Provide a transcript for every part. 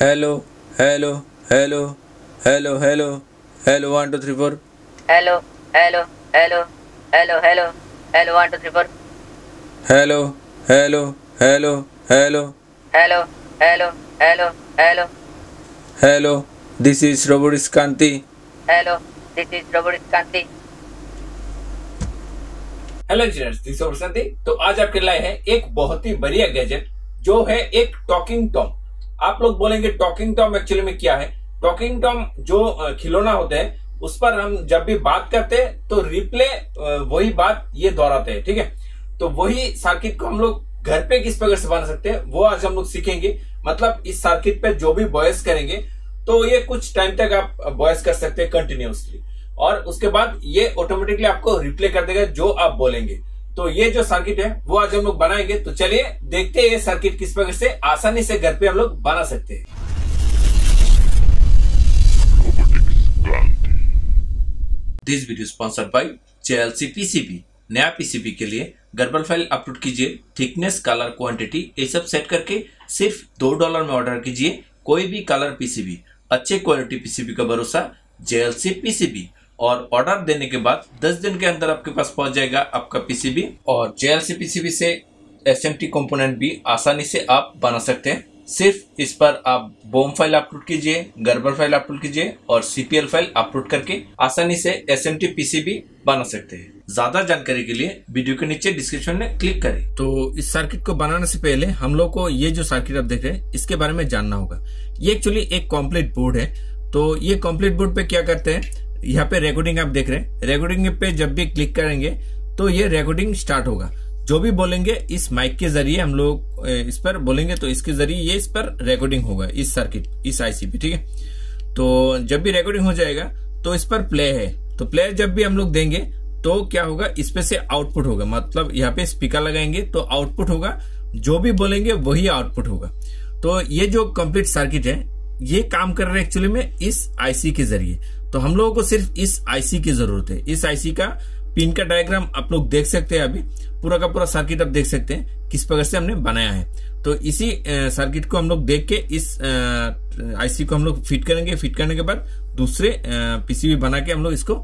Hello hello hello hello hello hello one two three four hello hello hello hello hello hello one two three four hello hello hello hello hello hello hello hello hello this is robotics Kanti hello this is robotics Kanti hello students this is Prashant तो आज आपके लिए है एक बहुत ही बढ़िया gadget जो है एक टॉकिंग टॉम आप लोग बोलेंगे टॉकिंग टॉम एक्चुअली में क्या है? टॉकिंग टॉम जो खिलौना होते हैं, उस पर हम जब भी बात करते हैं तो रिप्ले वही बात ये दोहराते हैं, ठीक है? थीके? तो वही सर्किट को हम लोग घर पे किस प्रकार से बना सकते हैं, वो आज हम लोग सीखेंगे। मतलब इस सर्किट पे जो भी बॉयस करेंगे तो ये कुछ टाइम तक आप बॉयस कर सकते हैं कंटिन्यूसली और उसके बाद ये ऑटोमेटिकली आपको रिप्ले कर देगा जो आप बोलेंगे। तो ये जो सर्किट है, वो आज हम लोग बनाएँगे। तो चलिए, देखते हैं ये सर्किट किस प्रकार से आसानी से घर पे हम लोग बना सकते हैं। This video sponsored by JLC PCB नया पीसीबी के लिए गर्बल फ़ाइल अपलोड कीजिए। थिकनेस कलर क्वांटिटी ये सब सेट करके सिर्फ़ दो डॉलर में ऑर्डर कीजिए। कोई भी कलर पीसीबी अच्छे क्वालिटी पीसीबी का भरोसा जेएलसी पीसीबी और ऑर्डर देने के बाद 10 दिन के अंदर आपके पास पहुँच जाएगा आपका पीसीबी और जेएलसी पीसीबी से एसएमटी कंपोनेंट भी आसानी से आप बना सकते हैं। सिर्फ़ इस पर आप बोम फ़ाइल अपलोड कीजिए गर्बर फ़ाइल अपलोड कीजिए और सीपीएल फ़ाइल अपलोड करके आसानी से एस एम टी पीसीबी बना सकते हैं। ज़्यादा जानकारी के लिए वीडियो के नीचे डिस्क्रिप्शन में क्लिक करें। तो इस सर्किट को बनाने से पहले हम लोग को ये जो सर्किट आप देख रहे हैं, इसके बारे में जानना होगा। ये एक्चुअली एक कॉम्प्लीट बोर्ड है। तो ये कॉम्प्लीट बोर्ड पे क्या करते हैं? यहाँ पे रिकॉर्डिंग आप देख रहे हैं। रिकॉर्डिंग पे जब भी क्लिक करेंगे तो ये रिकॉर्डिंग स्टार्ट होगा। जो भी बोलेंगे इस माइक के ज़रिए हम लोग इस पर बोलेंगे तो इसके ज़रिए ये इस पर रिकॉर्डिंग होगा, इस सर्किट इस आईसी पे ठीक है? तो जब भी रिकॉर्डिंग हो जाएगा तो इस पर प्ले है। तो प्ले जब भी हम लोग देंगे तो क्या होगा? इस पे से आउटपुट होगा। मतलब यहाँ पे स्पीकर लगाएँगे तो आउटपुट होगा। जो भी बोलेंगे, वही आउटपुट होगा। तो ये जो कंप्लीट सर्किट है, ये काम कर रहे हैं एक्चुअली में इस आईसी के ज़रिए। तो हम लोगों को सिर्फ़ इस आईसी की ज़रूरत है। इस आईसी का पिन का डायग्राम आप लोग देख सकते हैं अभी। पूरा का पूरा सर्किट आप देख सकते हैं किस प्रकार से हमने बनाया है। तो इसी सर्किट को हम लोग देख के इस आईसी को हम लोग फिट करेंगे। फिट करने के बाद दूसरे पीसीबी बना के हम लोग इसको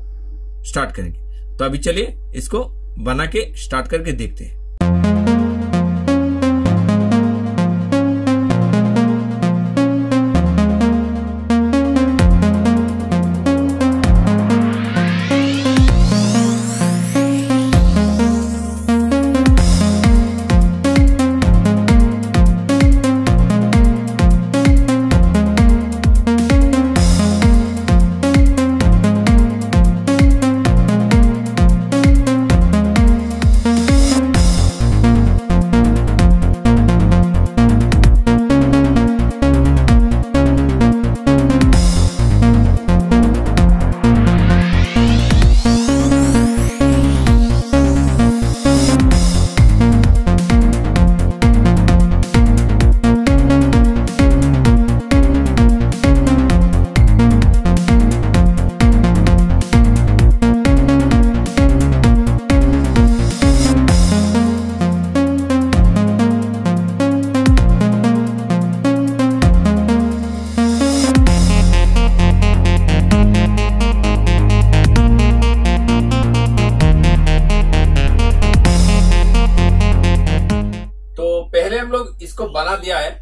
स्टार्ट करेंगे। तो अभी चलिए इसको बना के स्टार्ट करके देखते हैं। इसको बना दिया है,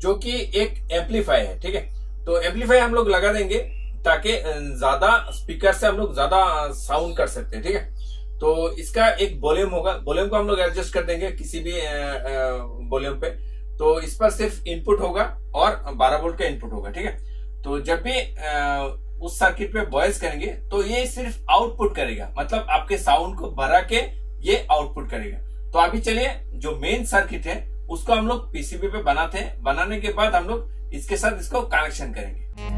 जो कि एक एम्पलीफाई है, ठीक है? तो एम्पलीफाई हम लोग लगा देंगे ताकि ज़्यादा स्पीकर से हम लोग ज़्यादा साउंड कर सकते हैं, ठीक है? तो इसका एक वॉल्यूम होगा वॉल्यूम को हम लोग एडजस्ट कर देंगे किसी भी वॉल्यूम पे। तो इस पर सिर्फ़ इनपुट होगा और 12 वोल्ट का इनपुट होगा, ठीक है? तो जब भी उस सर्किट पे वॉइस करेंगे तो ये सिर्फ़ आउटपुट करेगा मतलब आपके साउंड को भरा के ये आउटपुट करेगा। तो अभी चलिए, जो मेन सर्किट है उसको हम लोग पीसीबी पे बनाते हैं। बनाने के बाद हम लोग इसके साथ इसको कनेक्शन करेंगे।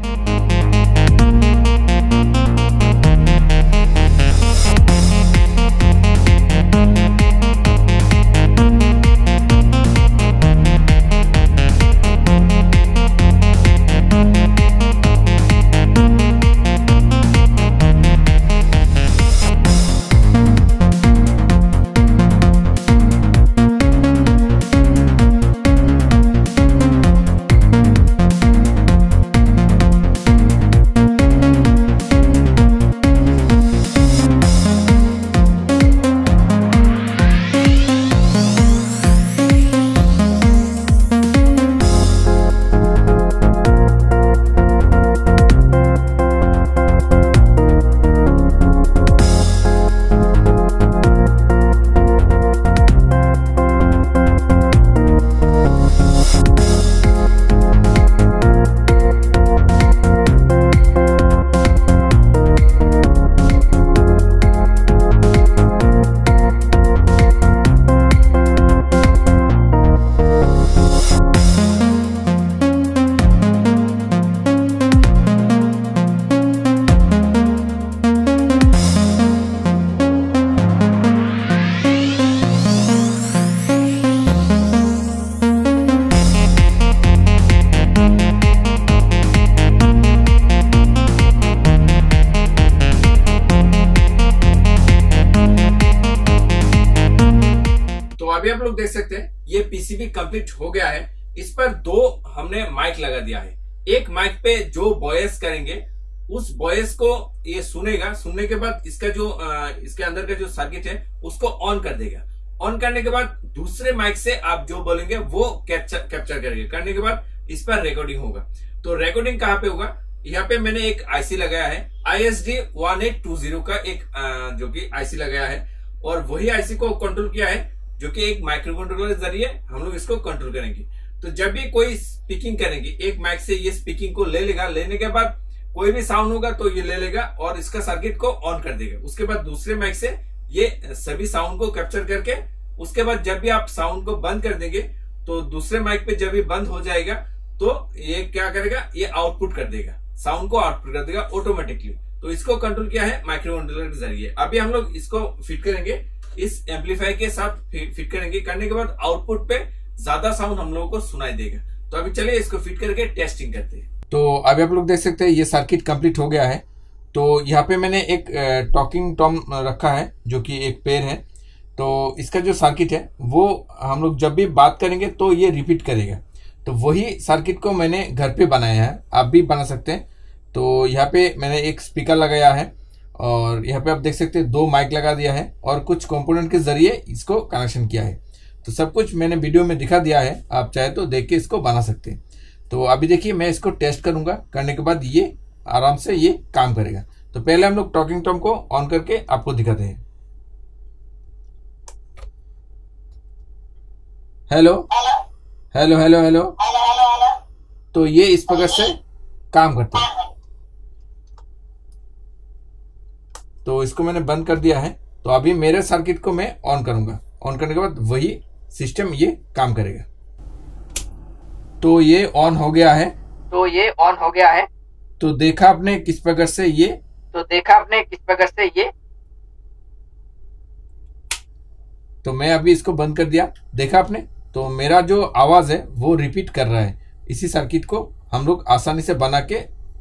सकते हैं ये पीसीबी कंप्लीट हो गया है। इस पर दो हमने माइक लगा दिया है। एक माइक पे जो वॉयस करेंगे उस वॉयस को ये सुनेगा। सुनने के बाद इसका जो अ, इसके अंदर का जो सर्किट है उसको ऑन कर देगा। ऑन करने के बाद दूसरे माइक से आप जो बोलेंगे वो कैप्चर कैप्चर करेंगे। करने के बाद इस पर रिकॉर्डिंग होगा। तो रिकॉर्डिंग कहाँ पे होगा? यहाँ पे मैंने एक आईसी लगाया है। I S D one eight two zero का एक अ, जो कि आईसी लगाया है। और वही आईसी को कंट्रोल किया है। जो कि एक माइक्रो कंट्रोलर के ज़रिए हम लोग इसको कंट्रोल करेंगे। तो जब भी कोई स्पीकिंग करेंगे, एक माइक से ये स्पीकिंग को ले लेगा, लेने के बाद कोई भी साउंड होगा तो ये ले लेगा और इसका सर्किट को ऑन कर देगा। उसके बाद दूसरे माइक से ये सभी साउंड को कैप्चर करके, उसके बाद जब भी आप साउंड को बंद कर देंगे तो दूसरे माइक पे जब भी बंद हो जाएगा तो ये क्या करेगा? ये आउटपुट कर देगा। साउंड को आउटपुट कर देगा ऑटोमेटिकली तो इसको कंट्रोल किया है माइक्रो के ज़रिए। अभी हम लोग इसको फिट करेंगे। इस एम्पलीफायर के साथ फिट करेंगे। करने के बाद आउटपुट पे ज़्यादा साउंड हम लोगों को सुनाई देगा। तो अभी चलिए इसको फिट करके टेस्टिंग करते हैं। तो अभी आप लोग देख सकते हैं, ये सर्किट कंप्लीट हो गया है। तो यहाँ पे मैंने एक टॉकिंग टॉम रखा है, जो कि एक पेड़ है। तो इसका जो सर्किट है, वो हम लोग जब भी बात करेंगे तो ये रिपीट करेगा। तो वही सर्किट को मैंने घर पे बनाया है। आप भी बना सकते हैं। तो यहाँ पे मैंने एक स्पीकर लगाया है। और यहाँ पे आप देख सकते हैं दो माइक लगा दिया है और कुछ कंपोनेंट के ज़रिए इसको कनेक्शन किया है। तो सब कुछ मैंने वीडियो में दिखा दिया है आप चाहे तो देख के इसको बना सकते हैं। तो अभी देखिए मैं इसको टेस्ट करूँगा करने के बाद ये आराम से ये काम करेगा। तो पहले हम लोग टॉकिंग टॉम को ऑन करके आपको दिखाते हैं। हेलो हेलो हेलो हेलो तो ये इस प्रकार से काम करता है। तो इसको मैंने बंद कर दिया है। तो अभी मेरे सर्किट को मैं ऑन करूँगा। ऑन करने के बाद वही सिस्टम ये काम करेगा। तो ये ऑन हो गया है। तो ये ऑन हो गया है। तो देखा आपने किस प्रकार से ये? तो देखा आपने किस प्रकार से ये? तो मैं अभी इसको बंद कर दिया। देखा आपने? तो मेरा जो आवाज़ है वो रिपीट कर रहा है। इसी सर्किट को हम लोग आसानी से बना के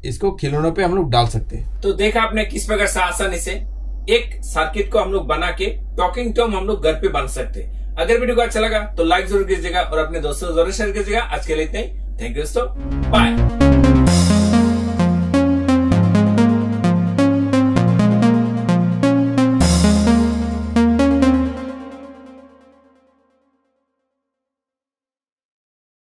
इसको खिलौनों पे हम लोग डाल सकते हैं। तो देखा आपने किस प्रकार से आसानी से एक सर्किट को हम लोग बना के टॉकिंग टॉम हम लोग घर पे बन सकते हैं। अगर वीडियो को अच्छा लगा तो लाइक ज़रूर कीजिएगा और अपने दोस्तों ज़रूर शेयर कीजिएगा। आज के लिए इतना ही। थैंक यू दोस्तों। बाय